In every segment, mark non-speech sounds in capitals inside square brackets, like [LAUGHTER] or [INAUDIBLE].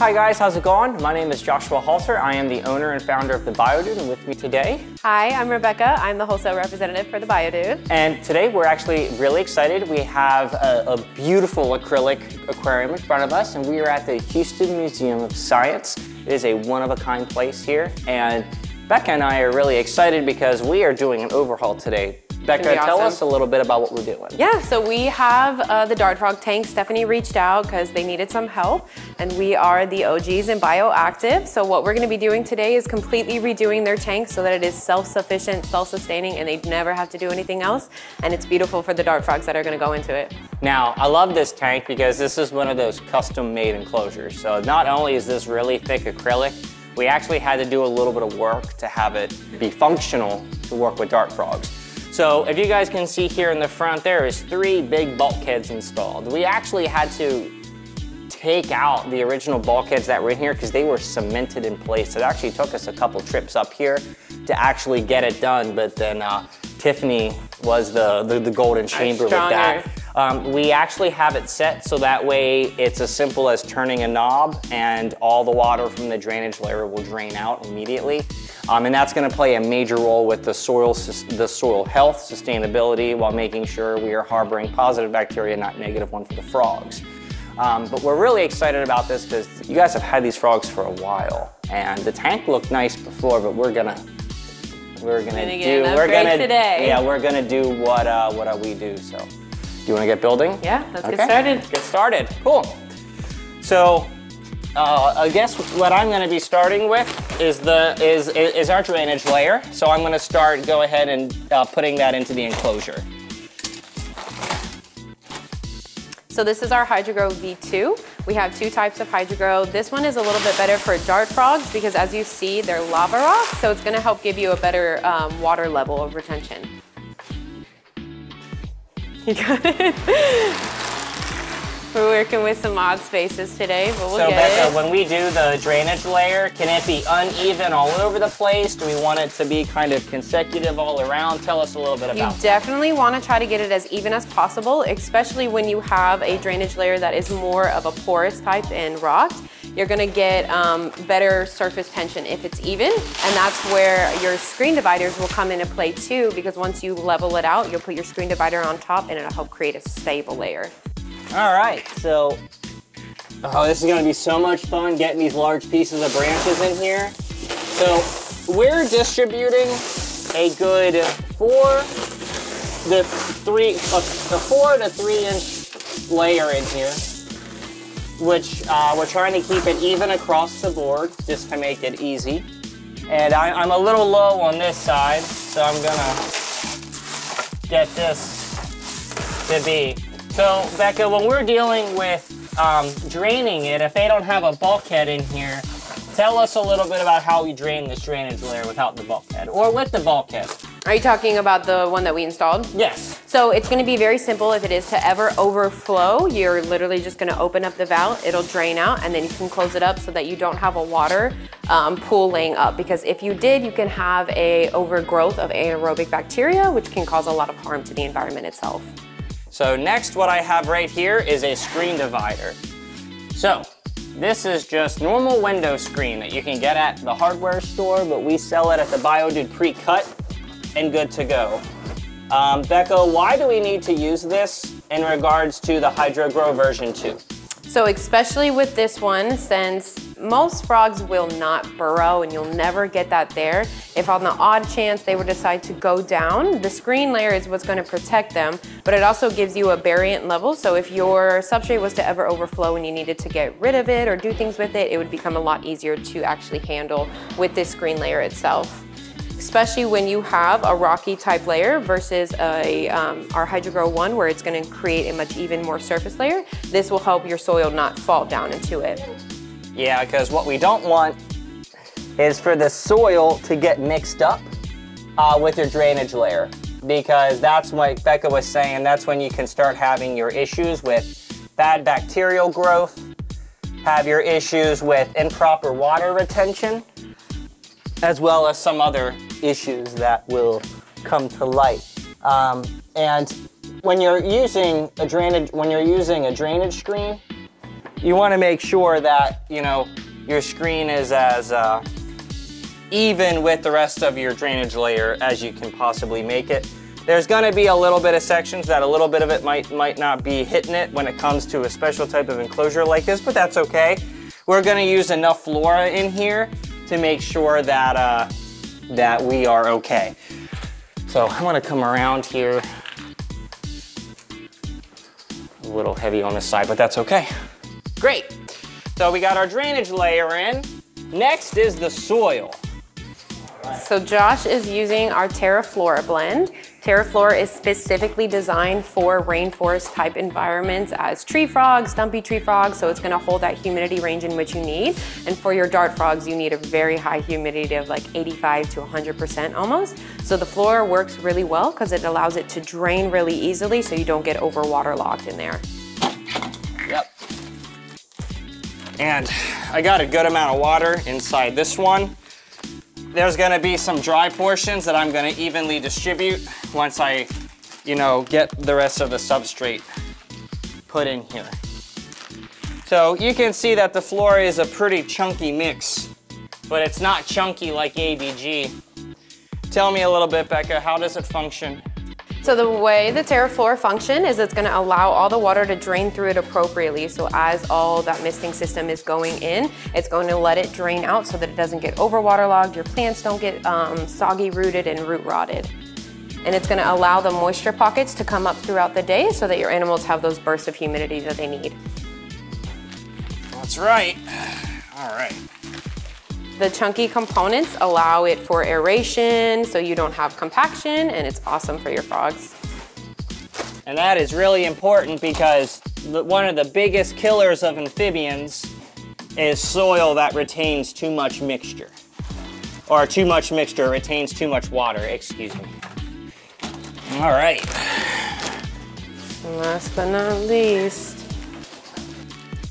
Hi guys, how's it going? My name is Joshua Halter. I am the owner and founder of The Biodude and with me today. Hi, I'm Rebecca. I'm the wholesale representative for The Biodude. And today we're actually really excited. We have a, a beautiful acrylic aquarium in front of us and we are at the Houston Museum of Science. It is a one-of-a-kind place here and Becca and I are really excited because we are doing an overhaul today Becca, tell us a little bit about what we're doing. Yeah, so we have uh, the Dart Frog tank. Stephanie reached out because they needed some help, and we are the OGs in Bioactive. So what we're going to be doing today is completely redoing their tank so that it is self-sufficient, self-sustaining, and they never have to do anything else. And it's beautiful for the Dart Frogs that are going to go into it. Now, I love this tank because this is one of those custom-made enclosures. So not only is this really thick acrylic, we actually had to do a little bit of work to have it be functional to work with dart frogs. So if you guys can see here in the front, there is three big bulkheads installed. We actually had to take out the original bulkheads that were in here because they were cemented in place. It actually took us a couple trips up here to actually get it done, but then uh, Tiffany was the, the, the golden chamber with that. Um, we actually have it set so that way it's as simple as turning a knob and all the water from the drainage layer will drain out immediately. Um, and that's gonna play a major role with the soil, the soil health, sustainability, while making sure we are harboring positive bacteria, not negative one for the frogs. Um, but we're really excited about this because you guys have had these frogs for a while. And the tank looked nice before, but we're gonna we're gonna, gonna do we're gonna today. yeah we're gonna do what uh, what we do. So, do you want to get building? Yeah, let's okay. get started. Get started. Cool. So uh, I guess what I'm going to be starting with is the is is our drainage layer. So I'm going to start go ahead and uh, putting that into the enclosure. So this is our HydroGrow V2. We have two types of HydroGrow. This one is a little bit better for dart frogs because as you see, they're lava rocks, so it's gonna help give you a better um, water level of retention. [LAUGHS] You got it? We're working with some odd spaces today, but we'll so get Becca, it. when we do the drainage layer, can it be uneven all over the place? Do we want it to be kind of consecutive all around? Tell us a little bit about You definitely want to try to get it as even as possible, especially when you have a drainage layer that is more of a porous type and rocked. You're gonna get um, better surface tension if it's even, and that's where your screen dividers will come into play too, because once you level it out, you'll put your screen divider on top and it'll help create a stable layer. All right, so, oh, this is gonna be so much fun getting these large pieces of branches in here. So we're distributing a good four, the three, a, a four to three inch layer in here, which uh, we're trying to keep it even across the board just to make it easy. And I, I'm a little low on this side, so I'm gonna get this to be so, Becca, when we're dealing with um, draining it, if they don't have a bulkhead in here, tell us a little bit about how we drain this drainage layer without the bulkhead, or with the bulkhead. Are you talking about the one that we installed? Yes. So it's gonna be very simple. If it is to ever overflow, you're literally just gonna open up the valve, it'll drain out, and then you can close it up so that you don't have a water um, pool laying up. Because if you did, you can have a overgrowth of anaerobic bacteria, which can cause a lot of harm to the environment itself. So next what I have right here is a screen divider. So this is just normal window screen that you can get at the hardware store, but we sell it at the Biodude pre-cut and good to go. Um, Becca, why do we need to use this in regards to the HydroGrow version 2? So especially with this one, since most frogs will not burrow and you'll never get that there, if on the odd chance they would decide to go down, the screen layer is what's gonna protect them, but it also gives you a barient level. So if your substrate was to ever overflow and you needed to get rid of it or do things with it, it would become a lot easier to actually handle with this screen layer itself especially when you have a rocky type layer versus a, um, our HydroGrow 1 where it's gonna create a much even more surface layer. This will help your soil not fall down into it. Yeah, because what we don't want is for the soil to get mixed up uh, with your drainage layer because that's what Becca was saying, that's when you can start having your issues with bad bacterial growth, have your issues with improper water retention, as well as some other issues that will come to light. Um, and when you're using a drainage, when you're using a drainage screen, you want to make sure that, you know, your screen is as uh, even with the rest of your drainage layer as you can possibly make it. There's gonna be a little bit of sections that a little bit of it might, might not be hitting it when it comes to a special type of enclosure like this, but that's okay. We're gonna use enough flora in here to make sure that, uh, that we are okay. So I'm gonna come around here. A little heavy on this side, but that's okay. Great. So we got our drainage layer in. Next is the soil. So Josh is using our TerraFlora blend. TerraFlora is specifically designed for rainforest type environments as tree frogs, stumpy tree frogs, so it's gonna hold that humidity range in which you need. And for your dart frogs, you need a very high humidity of like 85 to 100% almost. So the Flora works really well because it allows it to drain really easily so you don't get over waterlogged in there. And I got a good amount of water inside this one. There's gonna be some dry portions that I'm gonna evenly distribute once I, you know, get the rest of the substrate put in here. So you can see that the floor is a pretty chunky mix, but it's not chunky like ABG. Tell me a little bit, Becca, how does it function? So the way the TerraFlora function is it's gonna allow all the water to drain through it appropriately. So as all that misting system is going in, it's going to let it drain out so that it doesn't get over waterlogged, your plants don't get um, soggy rooted and root rotted. And it's gonna allow the moisture pockets to come up throughout the day so that your animals have those bursts of humidity that they need. That's right. [SIGHS] All right. The chunky components allow it for aeration so you don't have compaction and it's awesome for your frogs. And that is really important because one of the biggest killers of amphibians is soil that retains too much mixture. Or too much mixture retains too much water, excuse me. All right. And last but not least.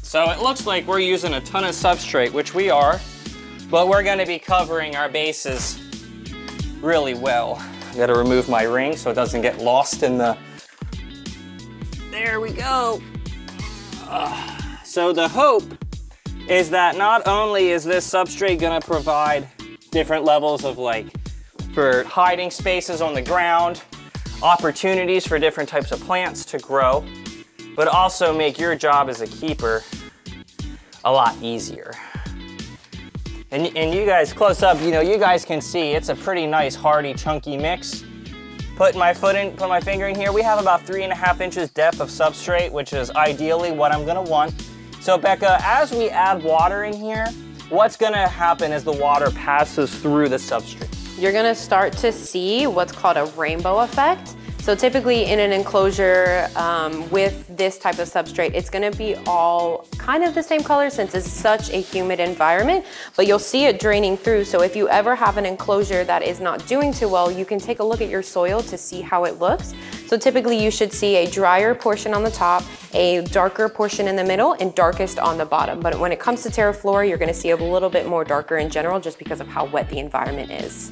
So it looks like we're using a ton of substrate, which we are, but we're gonna be covering our bases really well. I gotta remove my ring so it doesn't get lost in the, there we go. So the hope is that not only is this substrate gonna provide different levels of like, for hiding spaces on the ground, opportunities for different types of plants to grow, but also make your job as a keeper a lot easier. And, and you guys close up, you know, you guys can see it's a pretty nice, hearty, chunky mix. Put my foot in, put my finger in here. We have about three and a half inches depth of substrate, which is ideally what I'm gonna want. So Becca, as we add water in here, what's gonna happen as the water passes through the substrate? You're gonna start to see what's called a rainbow effect. So typically in an enclosure um, with this type of substrate, it's gonna be all kind of the same color since it's such a humid environment, but you'll see it draining through. So if you ever have an enclosure that is not doing too well, you can take a look at your soil to see how it looks. So typically you should see a drier portion on the top, a darker portion in the middle, and darkest on the bottom. But when it comes to TerraFlora, you're gonna see a little bit more darker in general just because of how wet the environment is.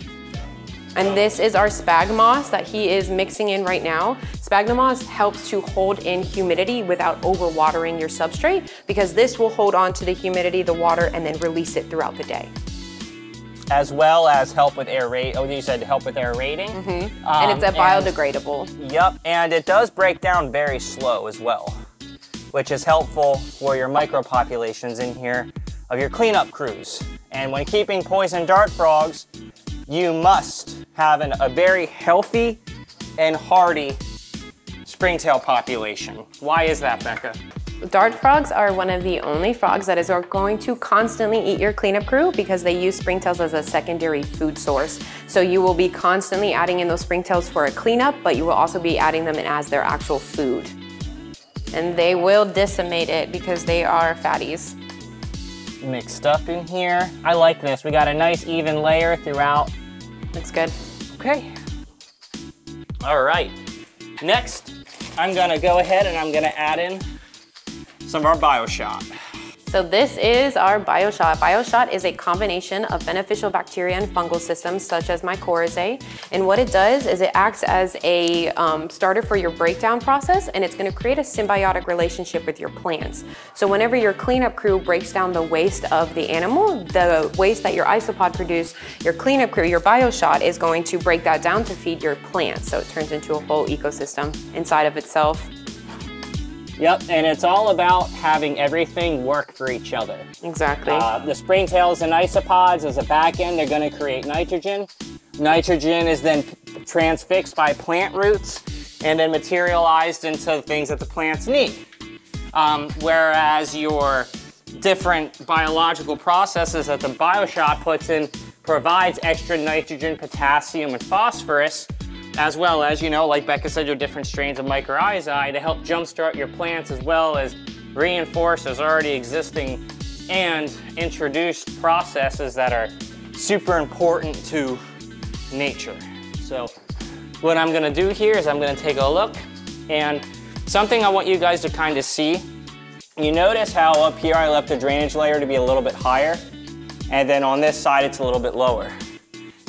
And this is our sphagnum moss that he is mixing in right now. Sphagnum moss helps to hold in humidity without overwatering your substrate because this will hold on to the humidity, the water, and then release it throughout the day. As well as help with aerate. Oh, you said help with aerating. Mm -hmm. um, and it's a biodegradable. And, yep, and it does break down very slow as well, which is helpful for your micropopulations in here of your cleanup crews. And when keeping poison dart frogs, you must have an, a very healthy and hardy springtail population. Why is that, Becca? Dart frogs are one of the only frogs that is going to constantly eat your cleanup crew because they use springtails as a secondary food source. So you will be constantly adding in those springtails for a cleanup, but you will also be adding them in as their actual food. And they will decimate it because they are fatties. Mixed up in here. I like this. We got a nice even layer throughout Looks good. Okay. All right. Next, I'm gonna go ahead and I'm gonna add in some of our BioShot. So this is our BioShot. BioShot is a combination of beneficial bacteria and fungal systems such as mycorrhizae. And what it does is it acts as a um, starter for your breakdown process and it's gonna create a symbiotic relationship with your plants. So whenever your cleanup crew breaks down the waste of the animal, the waste that your isopod produced, your cleanup crew, your BioShot is going to break that down to feed your plants. So it turns into a whole ecosystem inside of itself. Yep, and it's all about having everything work for each other. Exactly. Uh, the springtails and isopods as a back end, they're gonna create nitrogen. Nitrogen is then transfixed by plant roots and then materialized into things that the plants need. Um, whereas your different biological processes that the BioShot puts in provides extra nitrogen, potassium, and phosphorus as well as, you know, like Becca said, your different strains of mycorrhizae to help jumpstart your plants as well as reinforce those already existing and introduced processes that are super important to nature. So what I'm gonna do here is I'm gonna take a look and something I want you guys to kind of see. You notice how up here I left the drainage layer to be a little bit higher and then on this side it's a little bit lower.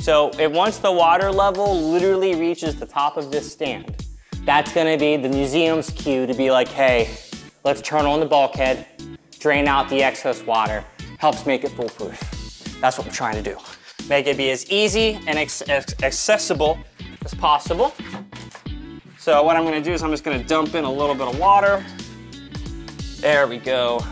So once the water level literally reaches the top of this stand, that's gonna be the museum's cue to be like, hey, let's turn on the bulkhead, drain out the excess water, helps make it foolproof. That's what we're trying to do. Make it be as easy and accessible as possible. So what I'm gonna do is I'm just gonna dump in a little bit of water. There we go.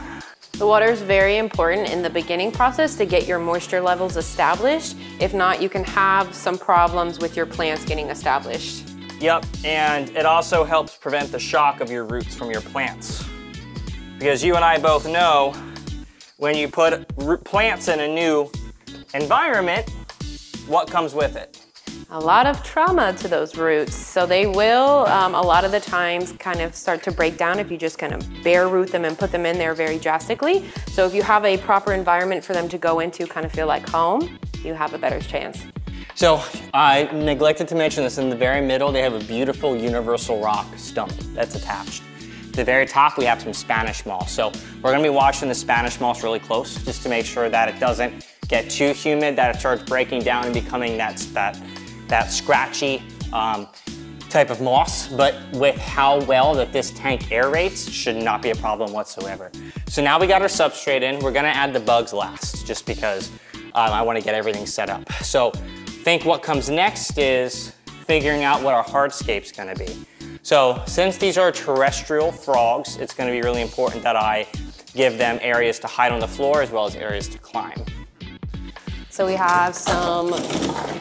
The water is very important in the beginning process to get your moisture levels established. If not, you can have some problems with your plants getting established. Yep, and it also helps prevent the shock of your roots from your plants. Because you and I both know when you put plants in a new environment, what comes with it? A lot of trauma to those roots. So they will, um, a lot of the times, kind of start to break down if you just kind of bare root them and put them in there very drastically. So if you have a proper environment for them to go into, kind of feel like home, you have a better chance. So I neglected to mention this in the very middle, they have a beautiful universal rock stump that's attached. At the very top, we have some Spanish moss. So we're gonna be watching the Spanish moss really close just to make sure that it doesn't get too humid, that it starts breaking down and becoming that, that that scratchy um, type of moss, but with how well that this tank aerates, should not be a problem whatsoever. So now we got our substrate in, we're gonna add the bugs last, just because um, I wanna get everything set up. So think what comes next is figuring out what our hardscape's gonna be. So since these are terrestrial frogs, it's gonna be really important that I give them areas to hide on the floor as well as areas to climb. So we have some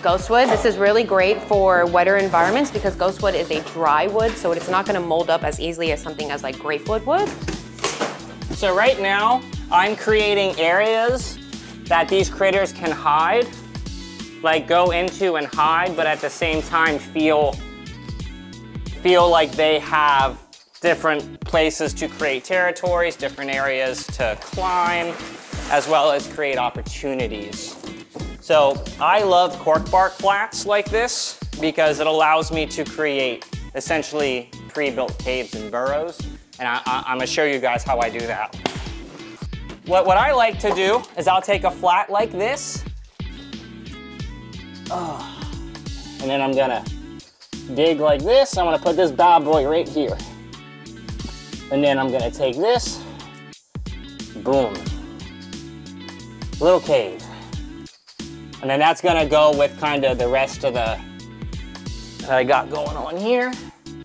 ghostwood. This is really great for wetter environments because ghostwood is a dry wood, so it's not gonna mold up as easily as something as like grapewood would. So right now, I'm creating areas that these critters can hide, like go into and hide, but at the same time feel, feel like they have different places to create territories, different areas to climb, as well as create opportunities. So I love cork bark flats like this because it allows me to create essentially pre-built caves and burrows. And I, am gonna show you guys how I do that. What, what I like to do is I'll take a flat like this. Oh, and then I'm gonna dig like this. I'm gonna put this bad boy right here. And then I'm gonna take this, boom, little cave. And then that's gonna go with kind of the rest of the that I got going on here.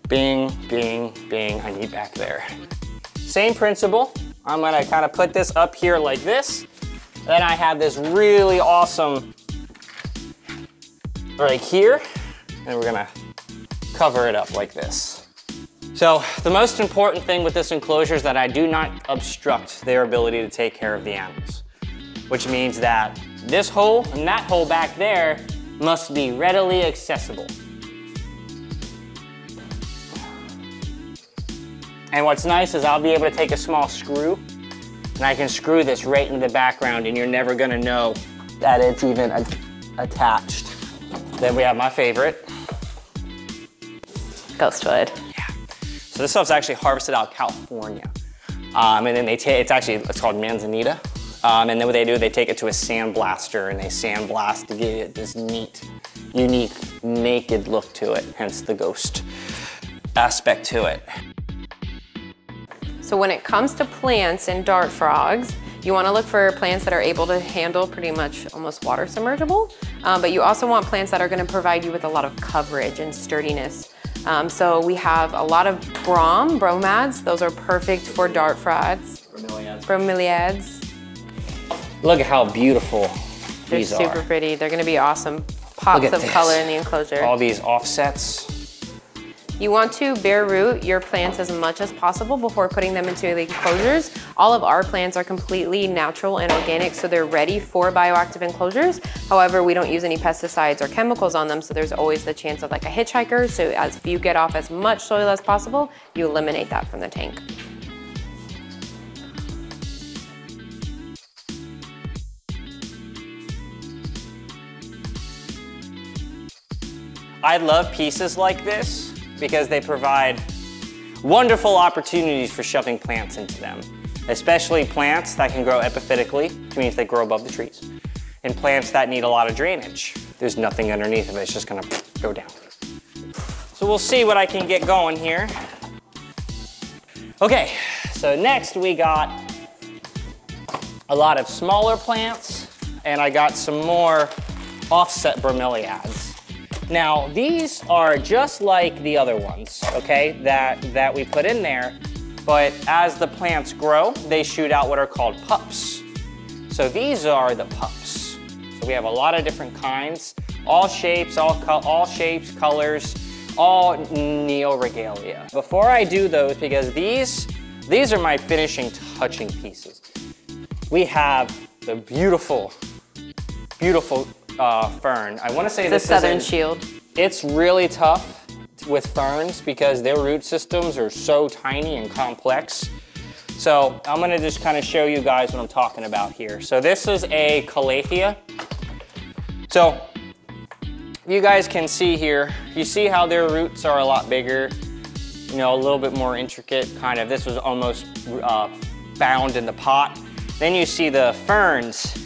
Bing, bing, bing, I need back there. Same principle. I'm gonna kind of put this up here like this. Then I have this really awesome right here. And we're gonna cover it up like this. So the most important thing with this enclosure is that I do not obstruct their ability to take care of the animals, which means that this hole and that hole back there must be readily accessible. And what's nice is I'll be able to take a small screw and I can screw this right in the background and you're never gonna know that it's even attached. Then we have my favorite. Ghostwood. Yeah. So this stuff's actually harvested out of California. Um, and then they take, it's actually, it's called Manzanita. Um, and then what they do, they take it to a sandblaster and they sandblast to give it this neat, unique, naked look to it, hence the ghost aspect to it. So when it comes to plants and dart frogs, you wanna look for plants that are able to handle pretty much almost water submergible, um, but you also want plants that are gonna provide you with a lot of coverage and sturdiness. Um, so we have a lot of brom, bromads. Those are perfect for dart frogs. Bromeliads. Bromeliads. Look at how beautiful They're these super are. pretty. They're gonna be awesome pops of this. color in the enclosure. All these offsets. You want to bare root your plants as much as possible before putting them into the enclosures. All of our plants are completely natural and organic, so they're ready for bioactive enclosures. However, we don't use any pesticides or chemicals on them, so there's always the chance of like a hitchhiker. So as you get off as much soil as possible, you eliminate that from the tank. I love pieces like this because they provide wonderful opportunities for shoving plants into them, especially plants that can grow epiphytically, which means they grow above the trees, and plants that need a lot of drainage. There's nothing underneath of it, it's just gonna go down. So we'll see what I can get going here. Okay, so next we got a lot of smaller plants, and I got some more offset bromeliads. Now, these are just like the other ones, okay, that, that we put in there, but as the plants grow, they shoot out what are called pups. So these are the pups. So we have a lot of different kinds, all shapes, all, all shapes, colors, all neoregelia. Before I do those, because these, these are my finishing touching pieces, we have the beautiful, beautiful uh, fern. I want to say The this southern is in- shield. it's really tough with ferns because their root systems are so tiny and complex. So I'm gonna just kind of show you guys what I'm talking about here. So this is a calathea. So you guys can see here, you see how their roots are a lot bigger, you know, a little bit more intricate, kind of. This was almost uh, bound in the pot. Then you see the ferns,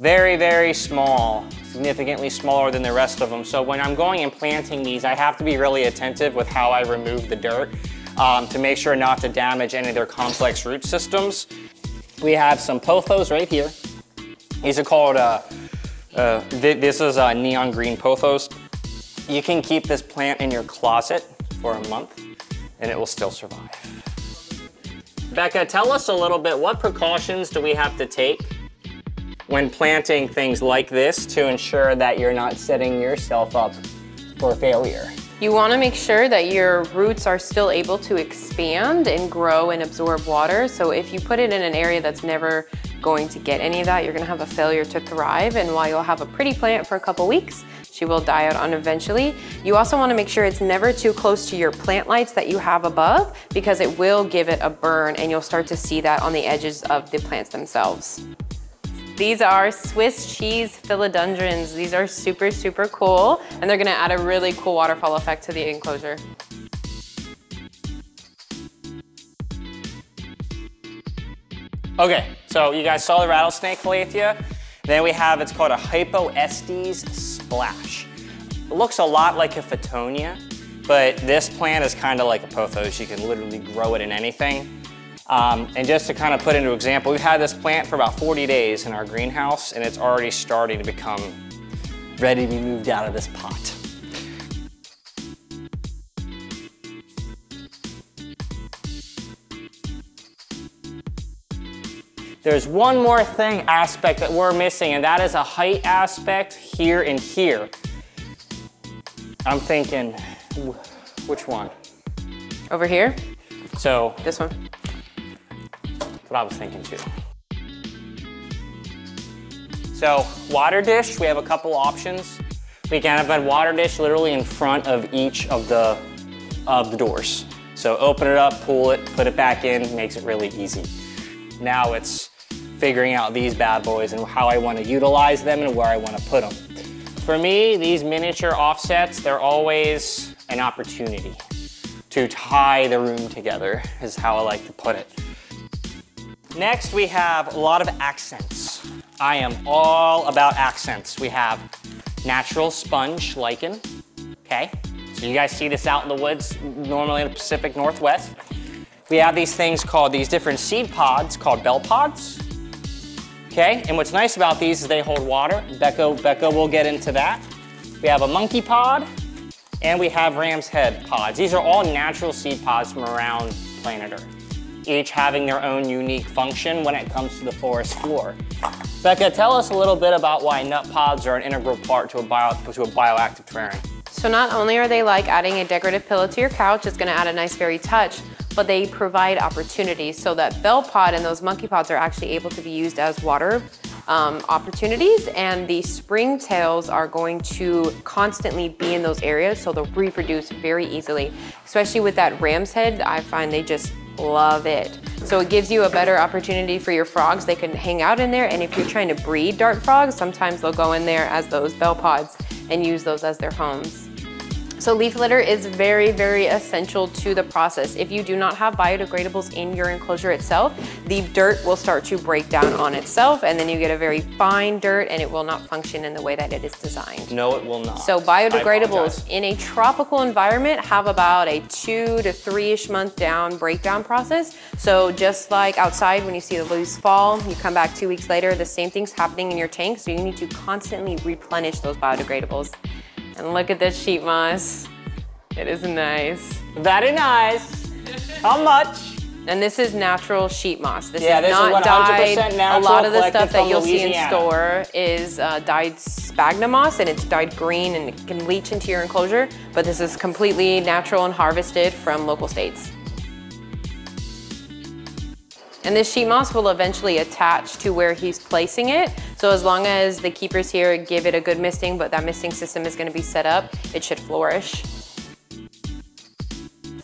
very, very small, significantly smaller than the rest of them. So when I'm going and planting these, I have to be really attentive with how I remove the dirt um, to make sure not to damage any of their complex root systems. We have some pothos right here. These are called, uh, uh, th this is a neon green pothos. You can keep this plant in your closet for a month and it will still survive. Becca, tell us a little bit, what precautions do we have to take when planting things like this to ensure that you're not setting yourself up for failure? You want to make sure that your roots are still able to expand and grow and absorb water. So if you put it in an area that's never going to get any of that, you're going to have a failure to thrive. And while you'll have a pretty plant for a couple weeks, she will die out on eventually. You also want to make sure it's never too close to your plant lights that you have above because it will give it a burn and you'll start to see that on the edges of the plants themselves. These are Swiss cheese philodendrons. These are super, super cool, and they're gonna add a really cool waterfall effect to the enclosure. Okay, so you guys saw the rattlesnake calathea. Then we have, it's called a Hypoestes splash. It looks a lot like a Fittonia, but this plant is kind of like a pothos. You can literally grow it in anything. Um, and just to kind of put into example, we've had this plant for about 40 days in our greenhouse and it's already starting to become ready to be moved out of this pot. There's one more thing aspect that we're missing, and that is a height aspect here and here. I'm thinking, which one? Over here, So, this one. What I was thinking too. So, water dish, we have a couple options. We can have a water dish literally in front of each of the of the doors. So open it up, pull it, put it back in, makes it really easy. Now it's figuring out these bad boys and how I want to utilize them and where I want to put them. For me, these miniature offsets, they're always an opportunity to tie the room together, is how I like to put it. Next, we have a lot of accents. I am all about accents. We have natural sponge lichen, okay? So you guys see this out in the woods, normally in the Pacific Northwest. We have these things called, these different seed pods called bell pods. Okay, and what's nice about these is they hold water. Becca, Becca will get into that. We have a monkey pod, and we have ram's head pods. These are all natural seed pods from around planet Earth, each having their own unique function when it comes to the forest floor. Becca, tell us a little bit about why nut pods are an integral part to a, bio, to a bioactive terrarium. So not only are they like adding a decorative pillow to your couch, it's gonna add a nice fairy touch, but they provide opportunities so that bell pod and those monkey pods are actually able to be used as water um, opportunities and the springtails are going to constantly be in those areas so they'll reproduce very easily. Especially with that ram's head, I find they just love it. So it gives you a better opportunity for your frogs. They can hang out in there and if you're trying to breed dart frogs, sometimes they'll go in there as those bell pods and use those as their homes. So leaf litter is very, very essential to the process. If you do not have biodegradables in your enclosure itself, the dirt will start to break down on itself and then you get a very fine dirt and it will not function in the way that it is designed. No, it will not. So biodegradables in a tropical environment have about a two to three-ish month down breakdown process. So just like outside when you see the leaves fall, you come back two weeks later, the same thing's happening in your tank. So you need to constantly replenish those biodegradables. And look at this sheet moss. It is nice. Very nice. How much? And this is natural sheet moss. This Yeah, is this is not 100% dyed. A lot of the stuff that you'll see in store is uh, dyed sphagnum moss and it's dyed green and it can leach into your enclosure. But this is completely natural and harvested from local states. And this sheet moss will eventually attach to where he's placing it. So as long as the keepers here give it a good misting, but that misting system is gonna be set up, it should flourish.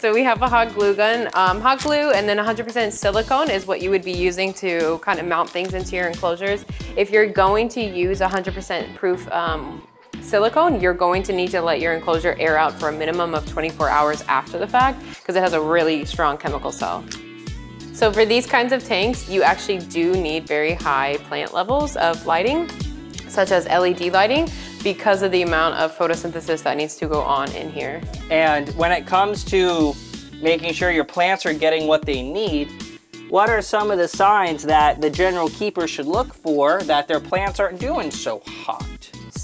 So we have a hot glue gun. Um, hot glue and then 100% silicone is what you would be using to kind of mount things into your enclosures. If you're going to use 100% proof um, silicone, you're going to need to let your enclosure air out for a minimum of 24 hours after the fact because it has a really strong chemical cell. So for these kinds of tanks, you actually do need very high plant levels of lighting, such as LED lighting, because of the amount of photosynthesis that needs to go on in here. And when it comes to making sure your plants are getting what they need, what are some of the signs that the general keeper should look for that their plants aren't doing so hot?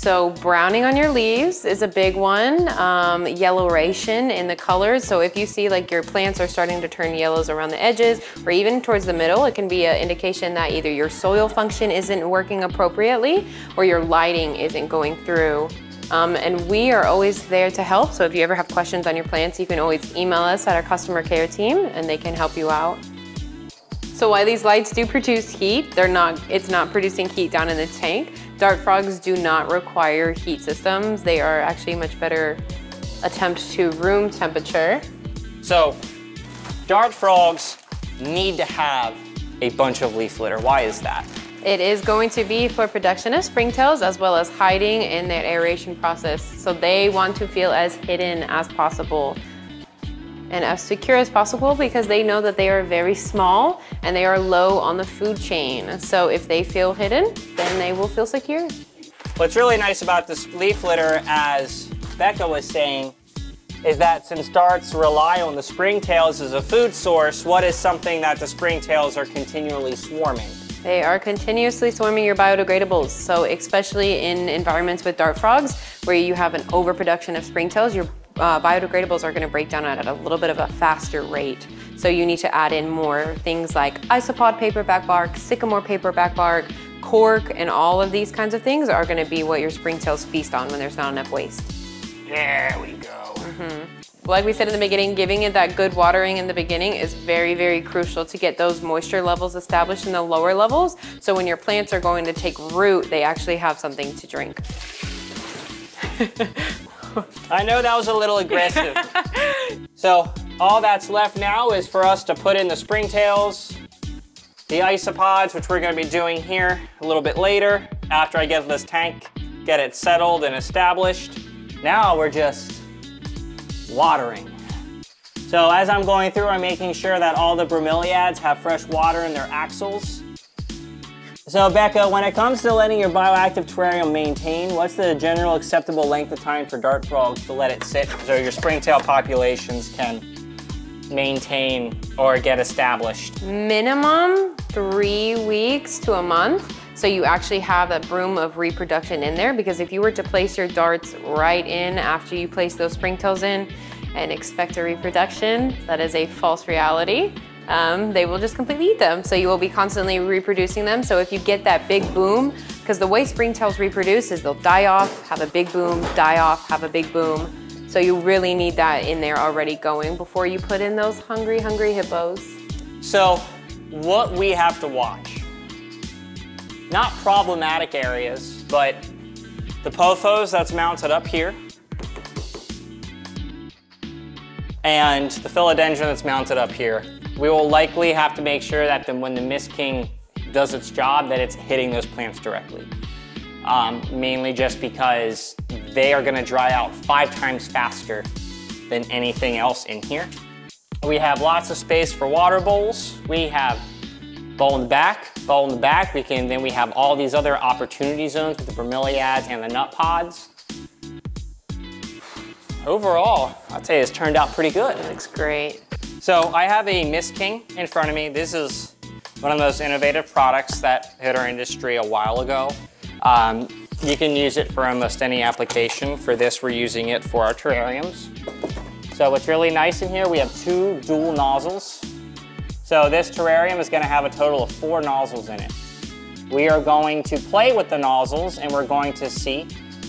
So browning on your leaves is a big one. Um, yellowration in the colors. So if you see like your plants are starting to turn yellows around the edges or even towards the middle, it can be an indication that either your soil function isn't working appropriately or your lighting isn't going through. Um, and we are always there to help. So if you ever have questions on your plants, you can always email us at our customer care team and they can help you out. So while these lights do produce heat, they're not, it's not producing heat down in the tank. Dart frogs do not require heat systems. They are actually much better attempt to room temperature. So, dart frogs need to have a bunch of leaf litter. Why is that? It is going to be for production of springtails as well as hiding in their aeration process. So they want to feel as hidden as possible and as secure as possible because they know that they are very small and they are low on the food chain. So if they feel hidden, then they will feel secure. What's really nice about this leaf litter, as Becca was saying, is that since darts rely on the springtails as a food source, what is something that the springtails are continually swarming? They are continuously swarming your biodegradables. So especially in environments with dart frogs where you have an overproduction of springtails, your uh, biodegradables are gonna break down at a little bit of a faster rate. So you need to add in more things like isopod paperback bark, sycamore paperback bark, cork, and all of these kinds of things are gonna be what your springtails feast on when there's not enough waste. There we go. Like we said in the beginning, giving it that good watering in the beginning is very, very crucial to get those moisture levels established in the lower levels. So when your plants are going to take root, they actually have something to drink. [LAUGHS] [LAUGHS] I know that was a little aggressive. [LAUGHS] so all that's left now is for us to put in the springtails, the isopods, which we're gonna be doing here a little bit later after I get this tank, get it settled and established. Now we're just watering. So as I'm going through, I'm making sure that all the bromeliads have fresh water in their axils. So Becca, when it comes to letting your bioactive terrarium maintain, what's the general acceptable length of time for dart frogs to let it sit so your springtail populations can maintain or get established? Minimum three weeks to a month. So you actually have a broom of reproduction in there because if you were to place your darts right in after you place those springtails in and expect a reproduction, that is a false reality um, they will just completely eat them. So you will be constantly reproducing them. So if you get that big boom, because the way springtails reproduce is they'll die off, have a big boom, die off, have a big boom. So you really need that in there already going before you put in those hungry, hungry hippos. So what we have to watch, not problematic areas, but the pothos that's mounted up here, and the philodendron that's mounted up here. We will likely have to make sure that the, when the Mist King does its job, that it's hitting those plants directly. Um, mainly just because they are gonna dry out five times faster than anything else in here. We have lots of space for water bowls. We have bowl in the back, bowl in the back. We can, then we have all these other opportunity zones with the bromeliads and the nut pods. Overall, I'd say it's turned out pretty good. It looks great. So I have a Mist King in front of me. This is one of those innovative products that hit our industry a while ago. Um, you can use it for almost any application. For this, we're using it for our terrariums. So what's really nice in here, we have two dual nozzles. So this terrarium is gonna have a total of four nozzles in it. We are going to play with the nozzles and we're going to see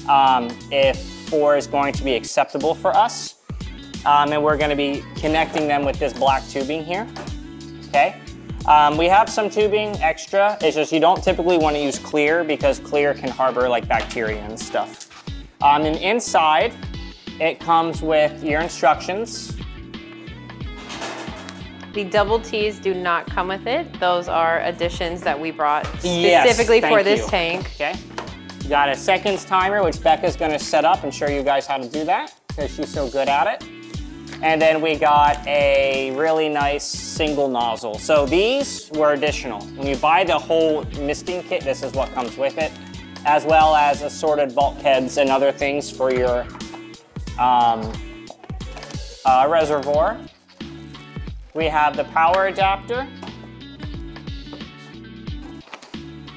um, if four is going to be acceptable for us. Um, and we're gonna be connecting them with this black tubing here, okay? Um, we have some tubing extra. It's just you don't typically wanna use clear because clear can harbor like bacteria and stuff. Um, and inside, it comes with your instructions. The double T's do not come with it. Those are additions that we brought specifically yes, for this you. tank. Okay. You got a seconds timer, which Becca's gonna set up and show you guys how to do that because she's so good at it. And then we got a really nice single nozzle. So these were additional. When you buy the whole misting kit, this is what comes with it, as well as assorted bulkheads and other things for your um, uh, reservoir. We have the power adapter.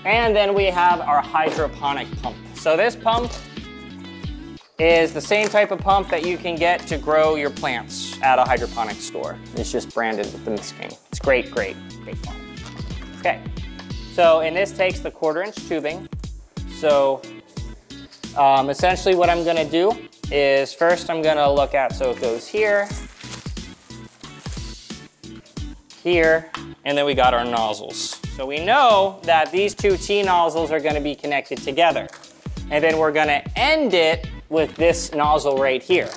And then we have our hydroponic pump. So this pump is the same type of pump that you can get to grow your plants at a hydroponic store. It's just branded with the Mist King. It's great, great, great pump. Okay, so and this takes the quarter inch tubing. So um, essentially what I'm gonna do is first I'm gonna look at, so it goes here, here, and then we got our nozzles. So we know that these two T nozzles are gonna be connected together. And then we're gonna end it with this nozzle right here,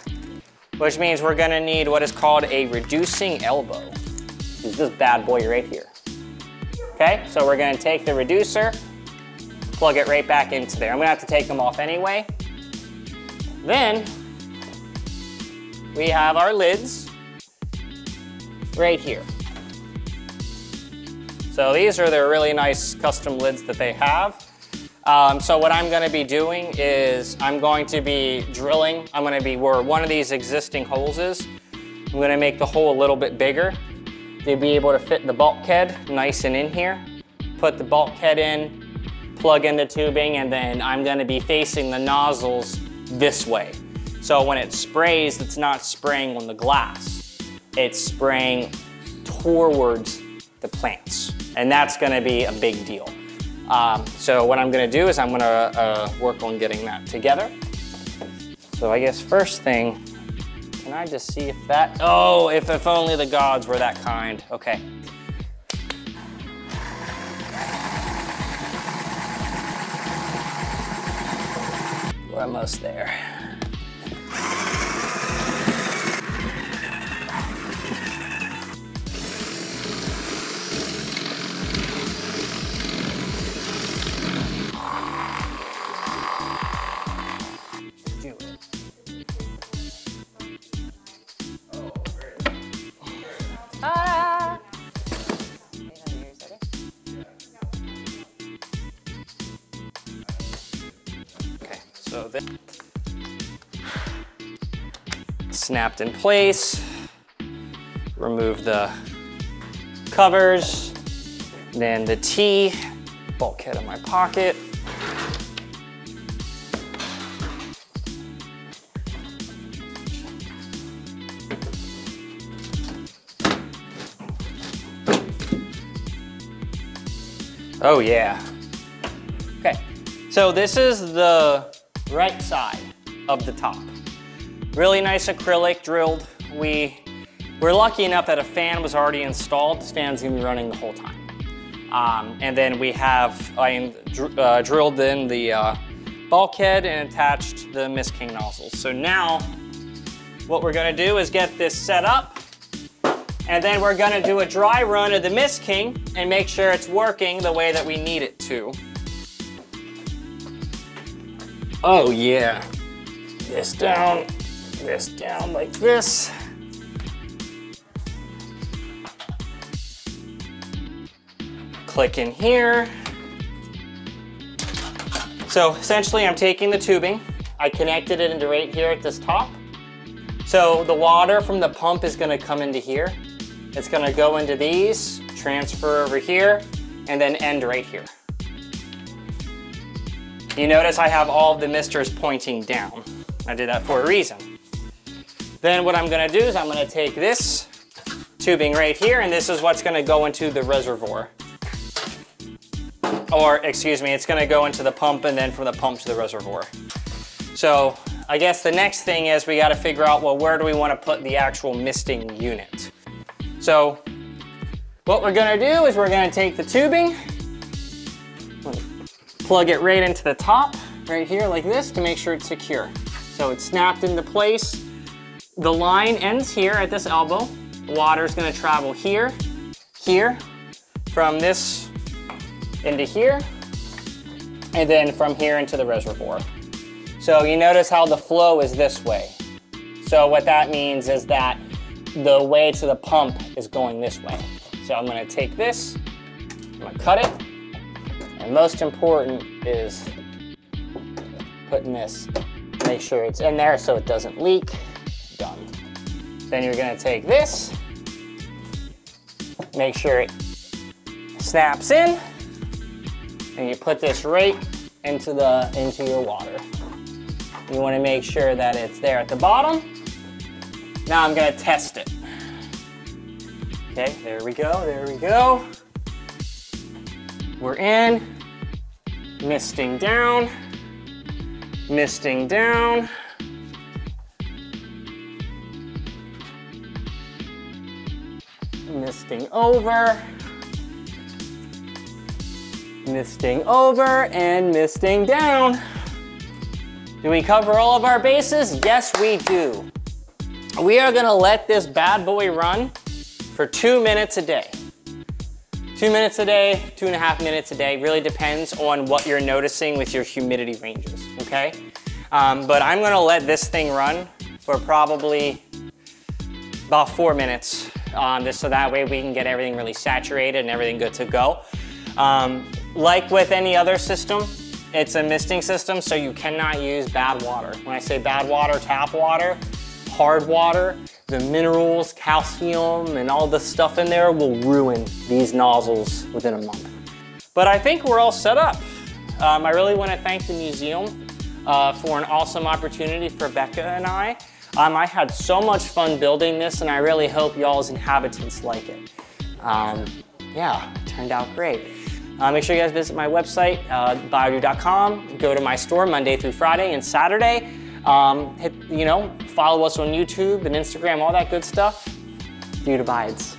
which means we're gonna need what is called a reducing elbow. Is this bad boy right here. Okay, so we're gonna take the reducer, plug it right back into there. I'm gonna have to take them off anyway. Then, we have our lids right here. So these are the really nice custom lids that they have. Um, so what I'm gonna be doing is I'm going to be drilling. I'm gonna be where one of these existing holes is. I'm gonna make the hole a little bit bigger to be able to fit the bulkhead nice and in here. Put the bulkhead in, plug in the tubing, and then I'm gonna be facing the nozzles this way. So when it sprays, it's not spraying on the glass. It's spraying towards the plants. And that's gonna be a big deal. Um, so what I'm gonna do is I'm gonna uh, work on getting that together. So I guess first thing, can I just see if that, oh, if, if only the gods were that kind. Okay. We're almost there. Snapped in place. Remove the covers. Then the T, bulkhead in my pocket. Oh yeah. Okay, so this is the right side of the top. Really nice acrylic drilled. We, we're lucky enough that a fan was already installed. This fan's gonna be running the whole time. Um, and then we have, I uh, drilled in the uh, bulkhead and attached the Mist King nozzles. So now, what we're gonna do is get this set up and then we're gonna do a dry run of the Mist King and make sure it's working the way that we need it to. Oh yeah. This down, this down like this. Click in here. So essentially I'm taking the tubing, I connected it into right here at this top. So the water from the pump is gonna come into here. It's gonna go into these, transfer over here, and then end right here. You notice I have all of the misters pointing down. I did that for a reason. Then what I'm gonna do is I'm gonna take this tubing right here, and this is what's gonna go into the reservoir. Or, excuse me, it's gonna go into the pump and then from the pump to the reservoir. So I guess the next thing is we gotta figure out, well, where do we wanna put the actual misting unit? So what we're gonna do is we're gonna take the tubing, plug it right into the top, right here like this to make sure it's secure. So it's snapped into place. The line ends here at this elbow. Water's gonna travel here, here, from this into here, and then from here into the reservoir. So you notice how the flow is this way. So what that means is that the way to the pump is going this way. So I'm gonna take this, I'm gonna cut it, and most important is putting this, make sure it's in there so it doesn't leak, done. Then you're gonna take this, make sure it snaps in, and you put this right into, the, into your water. You wanna make sure that it's there at the bottom, now I'm gonna test it. Okay, there we go, there we go. We're in, misting down, misting down. Misting over, misting over, and misting down. Do we cover all of our bases? Yes, we do. We are gonna let this bad boy run for two minutes a day. Two minutes a day, two and a half minutes a day, really depends on what you're noticing with your humidity ranges, okay? Um, but I'm gonna let this thing run for probably about four minutes, um, just so that way we can get everything really saturated and everything good to go. Um, like with any other system, it's a misting system, so you cannot use bad water. When I say bad water, tap water, hard water, the minerals, calcium, and all the stuff in there will ruin these nozzles within a month. But I think we're all set up. Um, I really want to thank the museum uh, for an awesome opportunity for Becca and I. Um, I had so much fun building this and I really hope y'all's inhabitants like it. Um, yeah, turned out great. Uh, make sure you guys visit my website, uh, biodude.com. Go to my store Monday through Friday and Saturday. Um, hit, you know, follow us on YouTube and Instagram, all that good stuff. Dude abides.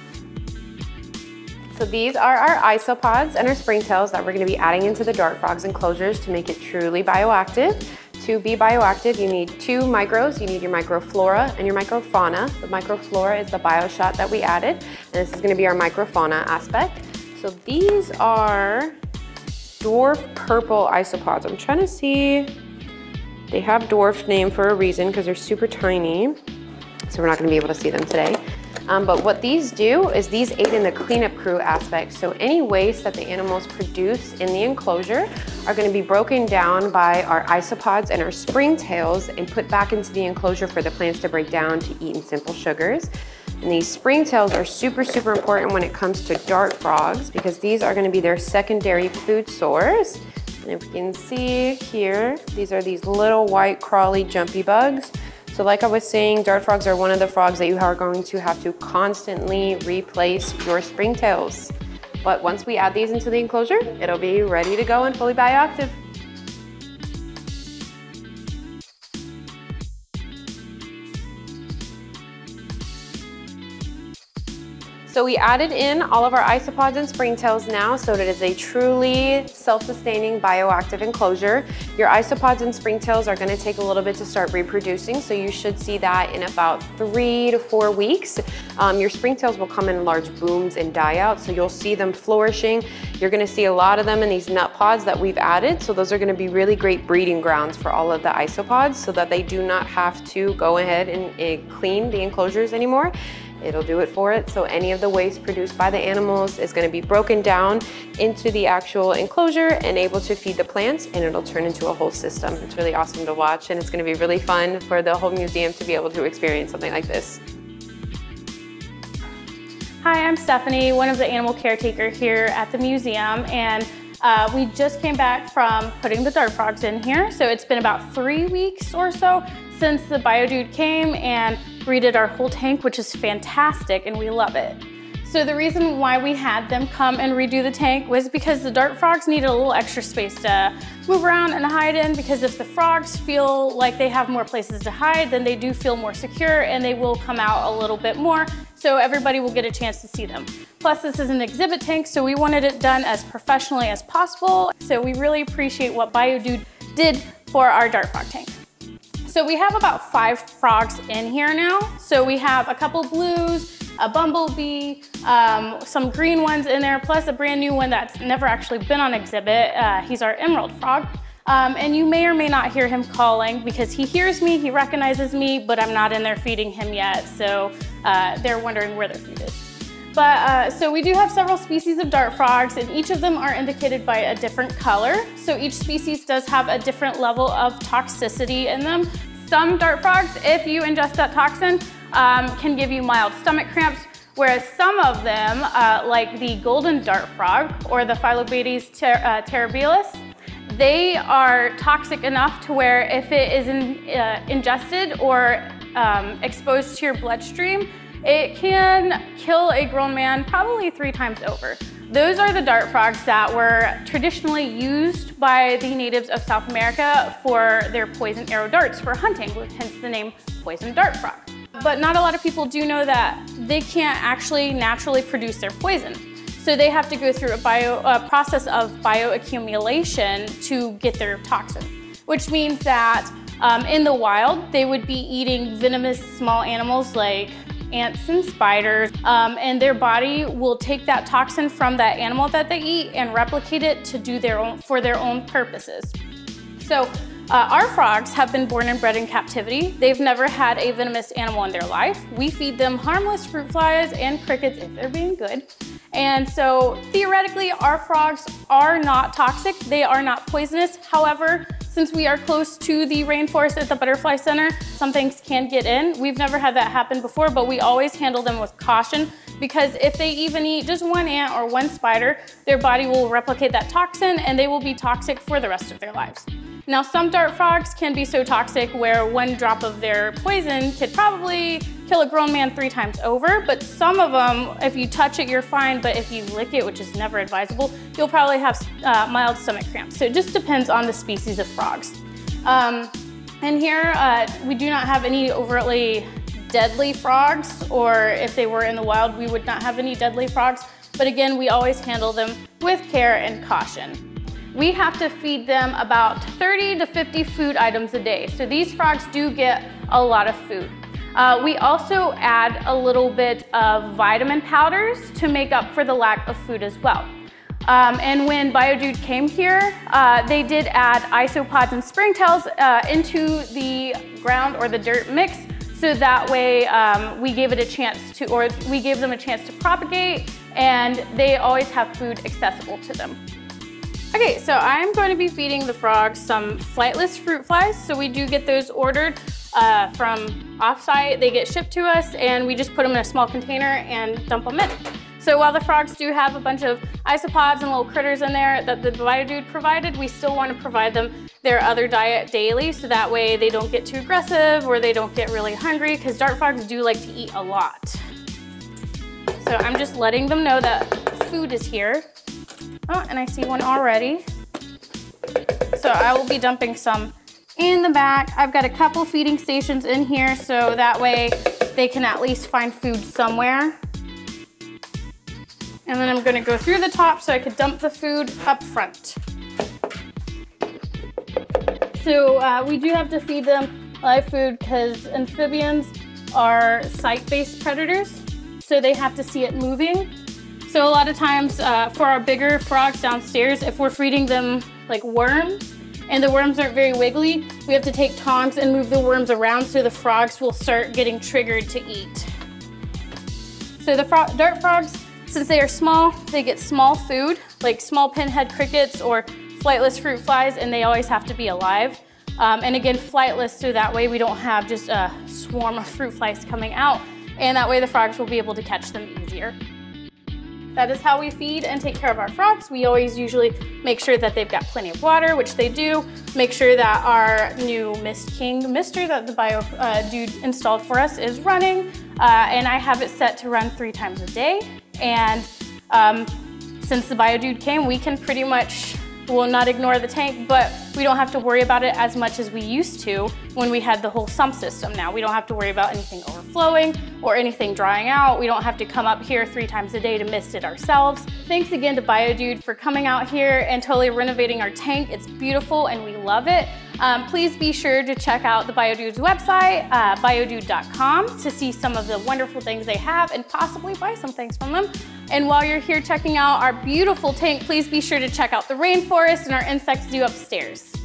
So these are our isopods and our springtails that we're gonna be adding into the dart frogs enclosures to make it truly bioactive. To be bioactive, you need two micros. You need your microflora and your microfauna. The microflora is the bioshot that we added, and this is gonna be our microfauna aspect. So these are dwarf purple isopods. I'm trying to see they have dwarf name for a reason because they're super tiny. So we're not gonna be able to see them today. Um, but what these do is these aid in the cleanup crew aspect. So any waste that the animals produce in the enclosure are gonna be broken down by our isopods and our springtails and put back into the enclosure for the plants to break down to eat in simple sugars. And these springtails are super, super important when it comes to dart frogs because these are gonna be their secondary food source. And if we can see here, these are these little white crawly jumpy bugs. So like I was saying, dart frogs are one of the frogs that you are going to have to constantly replace your springtails. But once we add these into the enclosure, it'll be ready to go and fully bioactive. So we added in all of our isopods and springtails now so that it is a truly self-sustaining bioactive enclosure. Your isopods and springtails are gonna take a little bit to start reproducing, so you should see that in about three to four weeks. Um, your springtails will come in large booms and die out, so you'll see them flourishing. You're gonna see a lot of them in these nut pods that we've added, so those are gonna be really great breeding grounds for all of the isopods so that they do not have to go ahead and, and clean the enclosures anymore. It'll do it for it. So any of the waste produced by the animals is gonna be broken down into the actual enclosure and able to feed the plants and it'll turn into a whole system. It's really awesome to watch and it's gonna be really fun for the whole museum to be able to experience something like this. Hi, I'm Stephanie, one of the animal caretaker here at the museum and uh, we just came back from putting the dart frogs in here. So it's been about three weeks or so since the BioDude came and redid our whole tank, which is fantastic and we love it. So the reason why we had them come and redo the tank was because the dart frogs needed a little extra space to move around and hide in because if the frogs feel like they have more places to hide, then they do feel more secure and they will come out a little bit more so everybody will get a chance to see them. Plus this is an exhibit tank, so we wanted it done as professionally as possible. So we really appreciate what BioDude did for our dart frog tank. So we have about five frogs in here now. So we have a couple blues, a bumblebee, um, some green ones in there, plus a brand new one that's never actually been on exhibit. Uh, he's our emerald frog. Um, and you may or may not hear him calling because he hears me, he recognizes me, but I'm not in there feeding him yet. So uh, they're wondering where their food is. But uh, so we do have several species of dart frogs and each of them are indicated by a different color. So each species does have a different level of toxicity in them. Some dart frogs, if you ingest that toxin, um, can give you mild stomach cramps, whereas some of them, uh, like the golden dart frog or the Phyllobates ter uh, terribilis, they are toxic enough to where if it is in, uh, ingested or um, exposed to your bloodstream, it can kill a grown man probably three times over. Those are the dart frogs that were traditionally used by the natives of South America for their poison arrow darts for hunting, hence the name poison dart frog. But not a lot of people do know that they can't actually naturally produce their poison. So they have to go through a, bio, a process of bioaccumulation to get their toxin, which means that um, in the wild, they would be eating venomous small animals like ants and spiders, um, and their body will take that toxin from that animal that they eat and replicate it to do their own for their own purposes. So uh, our frogs have been born and bred in captivity. They've never had a venomous animal in their life. We feed them harmless fruit flies and crickets if they're being good. And so theoretically, our frogs are not toxic. They are not poisonous. However, since we are close to the rainforest at the Butterfly Center, some things can get in. We've never had that happen before, but we always handle them with caution because if they even eat just one ant or one spider, their body will replicate that toxin and they will be toxic for the rest of their lives. Now, some dart frogs can be so toxic where one drop of their poison could probably kill a grown man three times over, but some of them, if you touch it, you're fine, but if you lick it, which is never advisable, you'll probably have uh, mild stomach cramps. So it just depends on the species of frogs. Um, and here, uh, we do not have any overtly deadly frogs, or if they were in the wild, we would not have any deadly frogs. But again, we always handle them with care and caution we have to feed them about 30 to 50 food items a day. So these frogs do get a lot of food. Uh, we also add a little bit of vitamin powders to make up for the lack of food as well. Um, and when BioDude came here, uh, they did add isopods and springtails uh, into the ground or the dirt mix So that way um, we gave it a chance to, or we gave them a chance to propagate and they always have food accessible to them. Okay, so I'm going to be feeding the frogs some flightless fruit flies. So we do get those ordered uh, from offsite. They get shipped to us and we just put them in a small container and dump them in. So while the frogs do have a bunch of isopods and little critters in there that the BioDude provided, we still want to provide them their other diet daily so that way they don't get too aggressive or they don't get really hungry because dart frogs do like to eat a lot. So I'm just letting them know that food is here. Oh, and I see one already. So I will be dumping some in the back. I've got a couple feeding stations in here so that way they can at least find food somewhere. And then I'm gonna go through the top so I could dump the food up front. So uh, we do have to feed them live food because amphibians are sight-based predators. So they have to see it moving. So a lot of times uh, for our bigger frogs downstairs, if we're feeding them like worms and the worms aren't very wiggly, we have to take tongs and move the worms around so the frogs will start getting triggered to eat. So the fro dart frogs, since they are small, they get small food, like small pinhead crickets or flightless fruit flies, and they always have to be alive. Um, and again, flightless, so that way we don't have just a swarm of fruit flies coming out, and that way the frogs will be able to catch them easier. That is how we feed and take care of our frogs. We always usually make sure that they've got plenty of water, which they do. Make sure that our new Mist King mister that the Bio uh, Dude installed for us is running. Uh, and I have it set to run three times a day. And um, since the Bio Dude came, we can pretty much We'll not ignore the tank, but we don't have to worry about it as much as we used to when we had the whole sump system now. We don't have to worry about anything overflowing or anything drying out. We don't have to come up here three times a day to mist it ourselves. Thanks again to BioDude for coming out here and totally renovating our tank. It's beautiful and we love it. Um, please be sure to check out the BioDude's website, uh, biodude.com, to see some of the wonderful things they have and possibly buy some things from them. And while you're here checking out our beautiful tank, please be sure to check out the rainforest and our insect zoo upstairs.